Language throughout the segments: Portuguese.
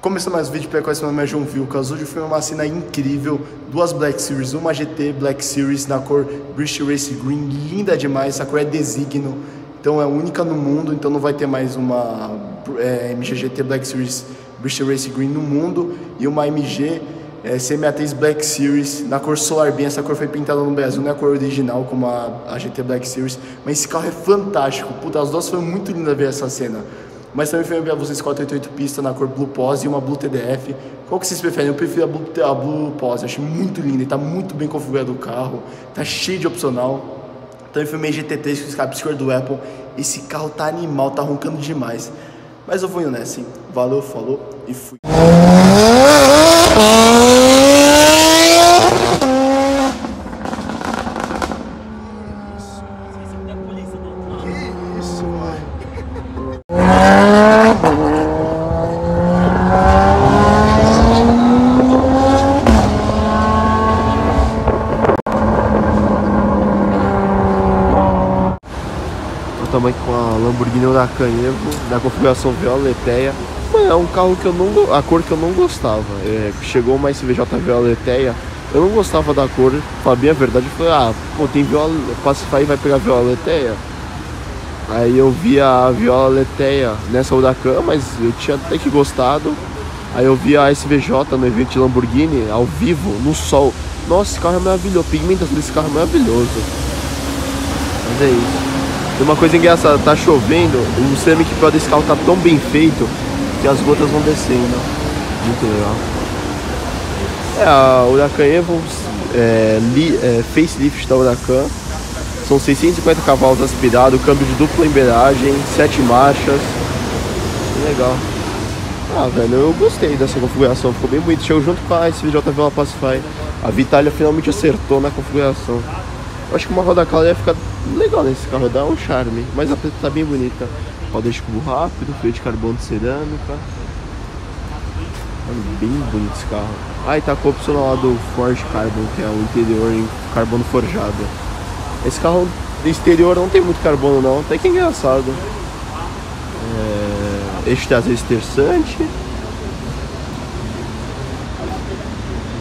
Começou mais um vídeo conhecer meu nome é João Vilca. O Azul foi uma cena incrível, duas Black Series, uma GT Black Series na cor British Race Green, linda demais, essa cor é designo, então é única no mundo, então não vai ter mais uma é, MGGT Black Series British Race Green no mundo. E uma MG é, CM3 Black Series na cor Solar essa cor foi pintada no Brasil, não é a cor original como a, a GT Black Series, mas esse carro é fantástico, puta, as duas foi muito linda ver essa cena. Mas também foi para vocês 488 pista na cor Blue Pose e uma Blue TDF. Qual que vocês preferem? Eu prefiro a Blue, a Blue Pose, acho muito linda e tá muito bem configurado o carro, tá cheio de opcional. Também filmei GT3 com o Skype do Apple. Esse carro tá animal, tá roncando demais. Mas eu vou indo nessa, hein? Valeu, falou e fui. Estamos aqui com a Lamborghini Huracan Evo, da configuração Violeteia. Mano, é um carro que eu não... a cor que eu não gostava. É, chegou uma SVJ Violeteia, eu não gostava da cor, pra a verdade, eu falei, ah, pô, tem viola, Pacify vai pegar Violeteia. Aí eu vi a Violeteia nessa Huracan, mas eu tinha até que gostado. Aí eu vi a SVJ no evento de Lamborghini, ao vivo, no sol. Nossa, esse carro é maravilhoso, pigmentação desse carro é maravilhoso. Mas é isso. Tem uma coisa engraçada, tá chovendo, o cerâmico pro desse carro tá tão bem feito que as gotas vão descendo. Muito legal. É, a Huracan Evo é, li, é, facelift da Huracan. São 650 cavalos aspirado, câmbio de dupla embreagem, 7 marchas. Legal. Ah, velho, eu gostei dessa configuração, ficou bem bonito. Chegou junto com a SVJ Pacify. A Vitalia finalmente acertou na configuração. Eu acho que uma roda clara ia ficar legal nesse carro, dá um charme. Mas a preta tá bem bonita. Roda de cubo rápido, freio de carbono de cerâmica. Mano, bem bonito esse carro. Ah, e tá com opção lá do Forge Carbon, que é o interior em carbono forjado. Esse carro exterior não tem muito carbono não, até que é engraçado. É... Eixo traseiro esterçante.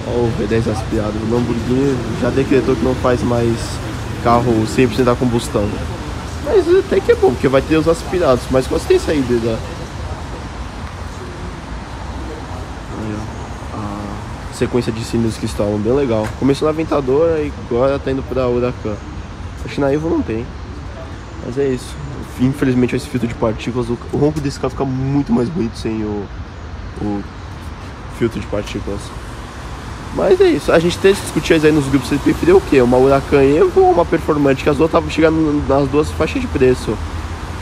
Olha o V10 aspirado. O Lamborghini já decretou que não faz mais carro 100% da combustão. Mas até que é bom, porque vai ter os aspirados. Mas gostei dessa híbrida. A sequência de cilindros que estavam bem legal. Começou na Ventadora e agora tá indo pra Huracan. Acho que na Evo não tem. Mas é isso. Infelizmente esse filtro de partículas, o ronco desse carro fica muito mais bonito sem o, o filtro de partículas. Mas é isso, a gente tem que discutir aí nos grupos, você preferiu o quê? Uma Huracan Evo ou uma Performante? Que as duas estavam chegando nas duas faixas de preço.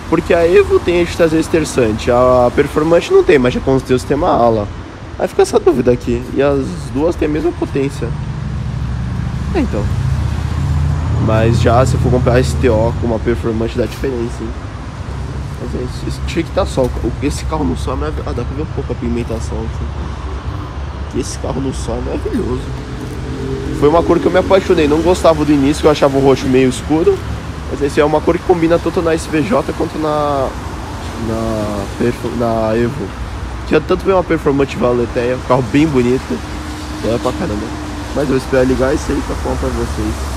Porque a Evo tem eixo traseiro esterçante, a Performante não tem, mas já tem o sistema ala. Aí fica essa dúvida aqui, e as duas têm a mesma potência. É, então. Mas já se for comprar STO com uma Performante dá diferença, hein? Mas é isso, esse, que tá sol. Esse carro no sol é maravilhoso. Ah, dá pra ver um pouco a pigmentação assim. Esse carro no sol é maravilhoso. Foi uma cor que eu me apaixonei. Não gostava do início, eu achava o roxo meio escuro. Mas esse é uma cor que combina tanto na SVJ quanto na. na, na Evo. Tinha tanto bem uma performante valeteia, um carro bem bonito. É pra caramba. Mas eu vou esperar ligar isso aí pra falar pra vocês.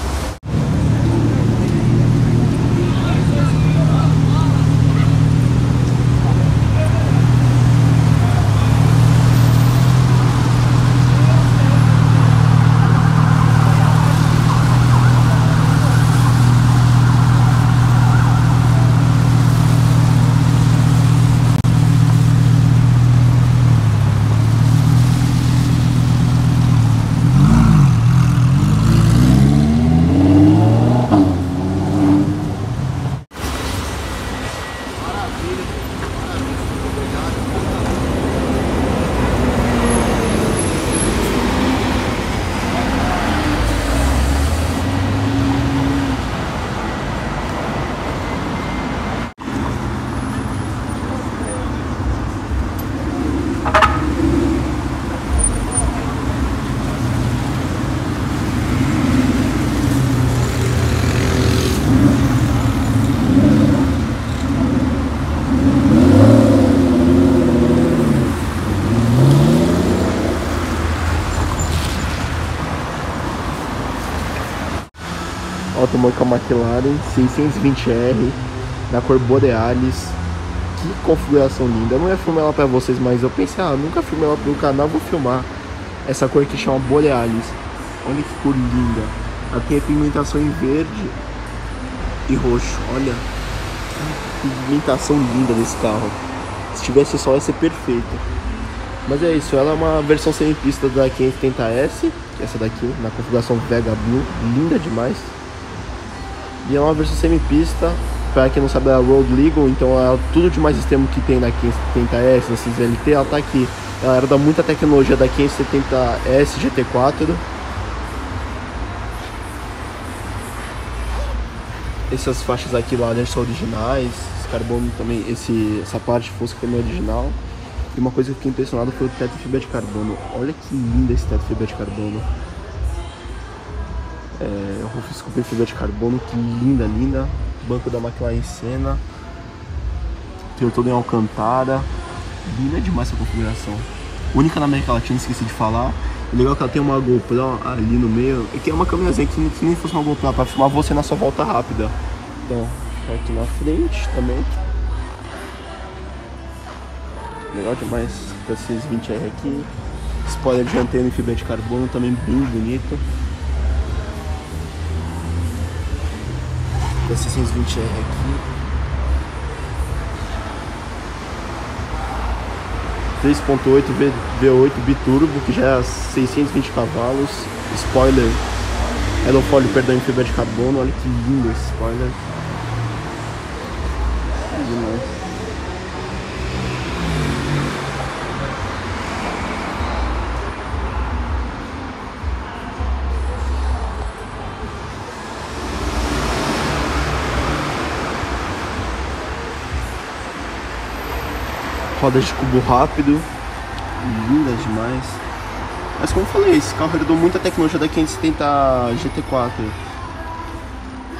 Contramão com a McLaren 620R na cor Borealis. Que configuração linda. Eu não ia filmar ela pra vocês, mas eu pensei, ah, nunca filmei ela pro canal, vou filmar essa cor que chama Borealis. Olha que cor linda. Aqui tem pigmentação em verde e roxo. Olha que pigmentação linda desse carro. Se tivesse sol ia ser perfeito. Mas é isso, ela é uma versão semi-pista da 570S, que é essa daqui, na configuração Vega Blue, linda demais. E é uma versão semi-pista, para quem não sabe, é Road Legal, então é tudo de mais extremo que tem na 570S, na CZLT, ela tá aqui. Ela herda muita tecnologia da 570S GT4. Essas faixas aqui lá dentro são originais, esse carbono também, esse, essa parte fosca também é original. E uma coisa que fiquei impressionado foi o teto de fibra de carbono. Olha que linda esse teto de fibra de carbono. É, em fibra de carbono, que linda, linda. Banco da McLaren em cena. Tem todo em Alcantara. Linda demais essa configuração. Única na América Latina, esqueci de falar. O legal é que ela tem uma GoPro ali no meio. E que é uma câmerazinha que, que nem fosse uma GoPro pra filmar você na sua volta rápida. Então, aqui na frente também. Legal demais com esses 20R aqui. Spoiler dianteiro em fibra de carbono também bem bonito. Esses 20R aqui. 3.8 V8 biturbo que já é 620 cavalos. Spoiler aerofólio, perdão, em fibra de carbono. Olha que lindo esse spoiler. É demais. Rodas de cubo rápido, lindas demais. Mas como eu falei, esse carro herdou muita tecnologia da 570 GT4.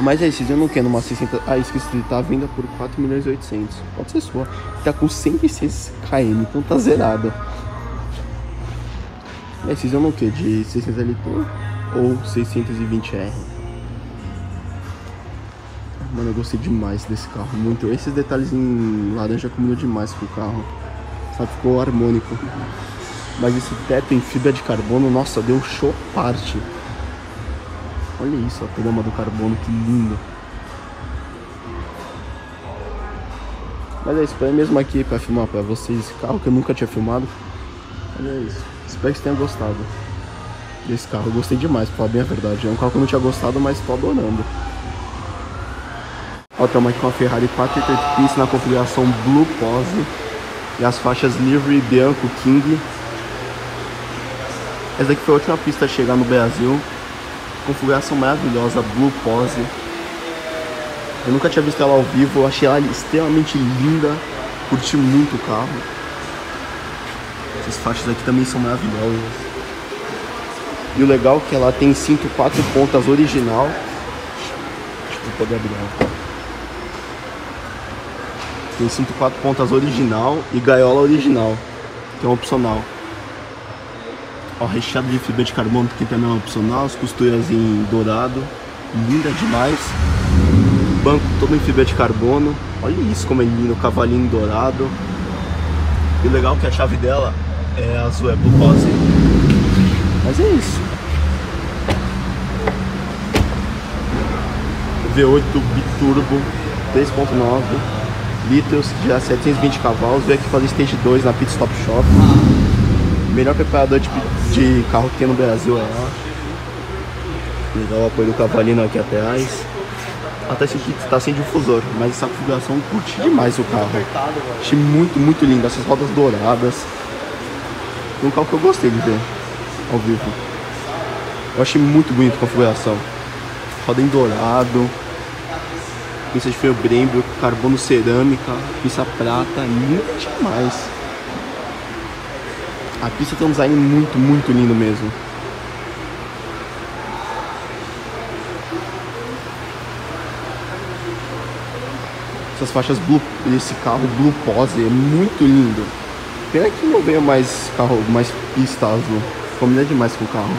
Mas aí, vocês viram o que numa 60... Ah, isso que ele tá venda por 4 milhões e 800. Pode ser sua. Tá com 106 km, então tá zerada. E aí, vocês viram o que? De 600 LT ou 620R? Mano, eu gostei demais desse carro, muito. Esses detalhes em laranja combinou demais com o carro. Sabe, ficou harmônico. Mas esse teto em fibra de carbono, nossa, deu um show parte. Olha isso, a trama do carbono, que lindo. Mas é isso, foi mesmo aqui pra filmar pra vocês esse carro que eu nunca tinha filmado. Olha isso. Espero que vocês tenham gostado desse carro. Eu gostei demais, pra falar bem a verdade. É um carro que eu não tinha gostado, mas tô adorando. Aqui com a Ferrari 488 Pista na configuração Blue Pose. E as faixas Livery Bianco King. Essa aqui foi a última pista a chegar no Brasil. Configuração maravilhosa, Blue Pose. Eu nunca tinha visto ela ao vivo, achei ela extremamente linda. Curti muito o carro. Essas faixas aqui também são maravilhosas. E o legal é que ela tem cinto quatro pontas original. Eu poder abrir ela. Tem cinto quatro pontas original e gaiola original, que é um opcional. Ó, recheado de fibra de carbono, que também é opcional, as costuras em dourado, linda demais. Banco todo em fibra de carbono, olha isso como é lindo, cavalinho dourado. E o legal é que a chave dela é azul, é Blue Pose. Mas é isso. V8 biturbo 3.9 litros, já 720 cavalos. Veio aqui fazer Stage 2 na Pit Stop Shop. Melhor preparador de, de carro que tem no Brasil é lá. Legal o apoio do cavalinho aqui atrás. Até esse aqui tá sem difusor, mas essa configuração curti demais o carro. Achei muito, muito lindo. Essas rodas douradas. Um carro que eu gostei de ver ao vivo. Eu achei muito bonito a configuração. Roda em dourado pista de freio Brembo, carbono cerâmica, pista prata, linda demais. A pista tem um design muito, muito lindo mesmo. Essas faixas blue, esse carro Blue Pose é muito lindo. Pena que não veio mais carro, mais pista azul. Combina demais com o carro.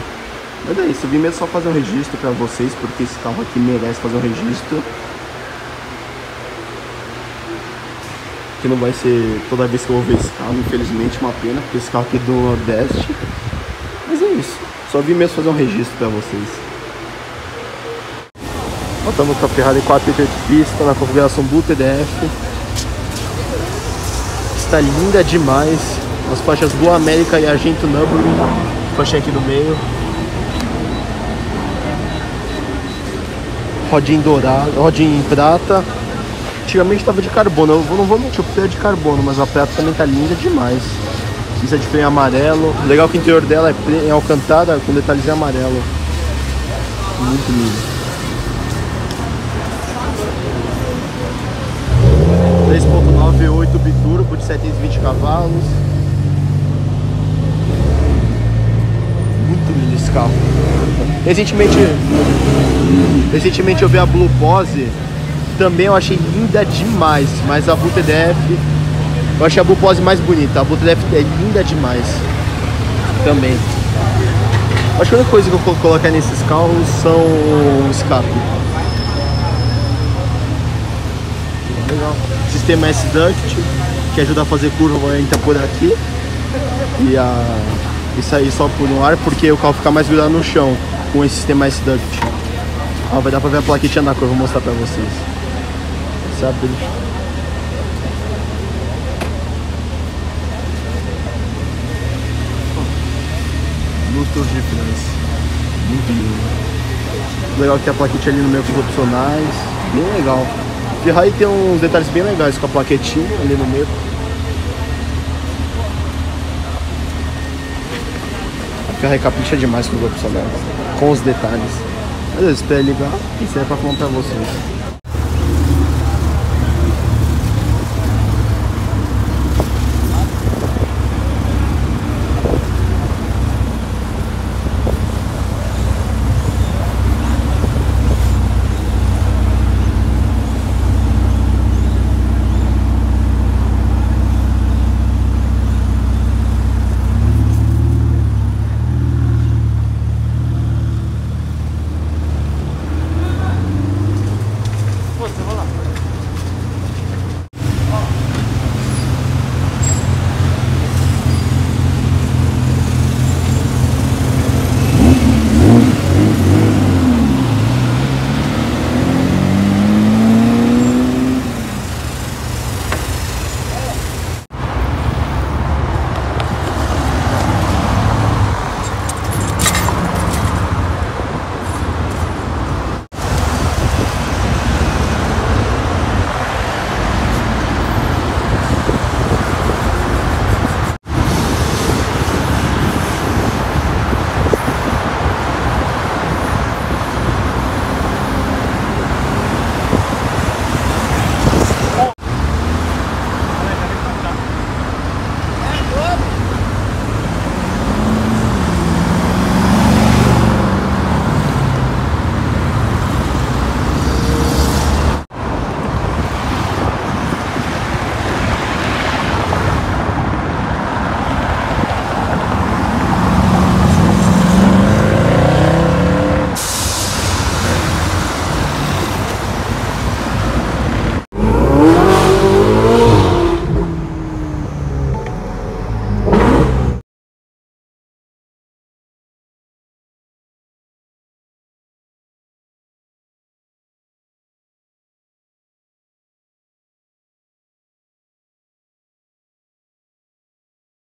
Mas é isso, eu vim mesmo só fazer um registro pra vocês, porque esse carro aqui merece fazer um registro. Que não vai ser toda vez que eu vou ver esse carro, infelizmente, uma pena, porque esse carro aqui é do Nordeste. Mas é isso, só vim mesmo fazer um registro pra vocês. Estamos com a Ferrari 488 pista na configuração Blue TDF. Está linda demais. As faixas Blue América e Argento Nürburgring. Faixa aqui no meio. Rodinha dourada, rodinha em prata. Antigamente estava de carbono. Eu não vou mentir, o é de carbono, mas a prata também tá linda demais. Isso é de freio amarelo. Legal que o interior dela é em alcantara com detalhes em amarelo. Muito lindo. 3.9 V8 biturbo de 720 cavalos. Muito lindo esse carro. Recentemente, recentemente eu vi a Blue Pose, também eu achei linda demais, mas a Blue TDF, eu achei a Blue Pose mais bonita, a Blue TDF é linda demais, também. Acho que a única coisa que eu vou colocar nesses carros são o escape. Legal sistema S-Duct, que ajuda a fazer curva entra por aqui e, a, e sair só por um ar, porque o carro fica mais grudado no chão com esse sistema S-Duct. Ah, vai dar pra ver a plaquetinha da cor, vou mostrar pra vocês. Sabe? Lustros de France. Muito lindo. Legal que a plaquetinha ali no meio com os opcionais. Bem legal. Ferrari tem uns detalhes bem legais com a plaquetinha ali no meio. A Ferrari capricha demais com os opcionais, com os detalhes. Mas eu espero ligar e serve pra contar vocês.